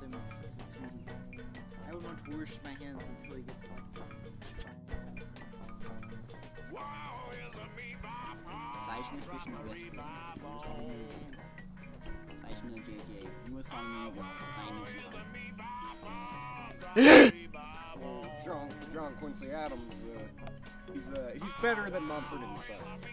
Adams is a sweetie. I would want to wash my hands until he gets elected. Zeichnet zwischen Red Zeichne JJ. Nur seine seine John, John Quincy Adams, uh, he's uh, he's better than Mumford and Sons.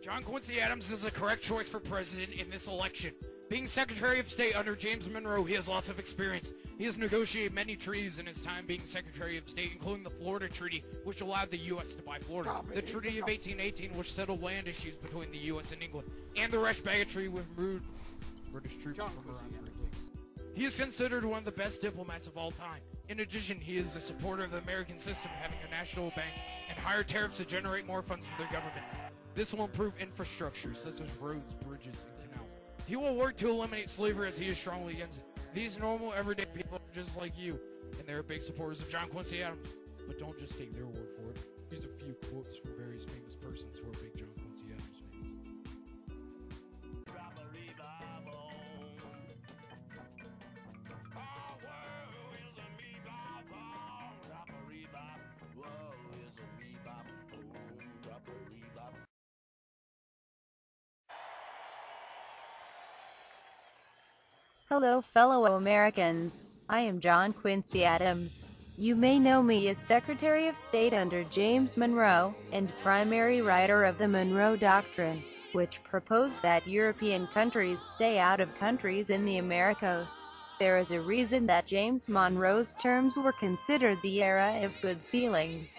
John Quincy Adams is the correct choice for president in this election. Being Secretary of State under James Monroe, he has lots of experience. He has negotiated many treaties in his time being Secretary of State, including the Florida Treaty, which allowed the U.S. to buy Florida, Stop it, the Treaty of 1818, which settled land issues between the U.S. and England, and the Reich Treaty which removed British troops John from around. Greeks. He is considered one of the best diplomats of all time. In addition, he is a supporter of the American system, having a national bank and higher tariffs to generate more funds for the government. This will improve infrastructure such as roads, bridges, and canals. He will work to eliminate slavery as he is strongly against it. These normal, everyday people are just like you, and they're big supporters of John Quincy Adams. But don't just take their word for it. Here's a few quotes Hello, fellow Americans. I am John Quincy Adams. You may know me as Secretary of State under James Monroe, and primary writer of the Monroe Doctrine, which proposed that European countries stay out of countries in the Americas. There is a reason that James Monroe's terms were considered the era of good feelings.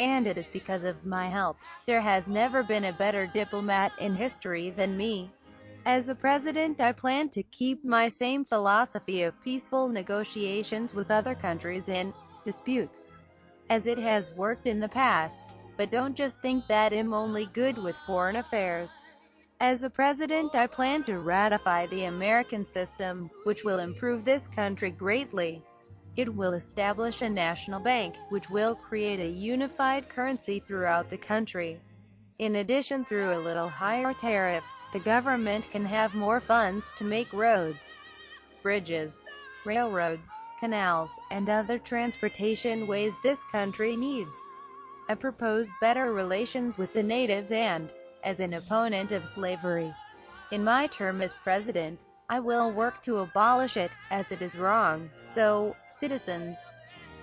And it is because of my help. There has never been a better diplomat in history than me. As a president, I plan to keep my same philosophy of peaceful negotiations with other countries in disputes, as it has worked in the past. But don't just think that I'm only good with foreign affairs. As a president, I plan to ratify the American system, which will improve this country greatly. It will establish a national bank, which will create a unified currency throughout the country. In addition, through a little higher tariffs, the government can have more funds to make roads, bridges, railroads, canals, and other transportation ways this country needs. I propose better relations with the natives and, as an opponent of slavery, in my term as president, I will work to abolish it, as it is wrong. So, citizens,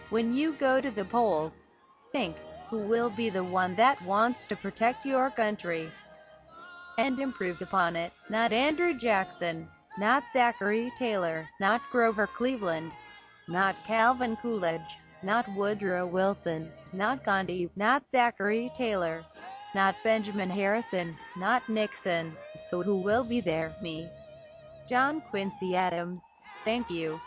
when you go to the polls, think, who will be the one that wants to protect your country and improve upon it, not Andrew Jackson, not Zachary Taylor, not Grover Cleveland, not Calvin Coolidge, not Woodrow Wilson, not Gandhi, not Zachary Taylor, not Benjamin Harrison, not Nixon. So who will be there? Me. John Quincy Adams. Thank you.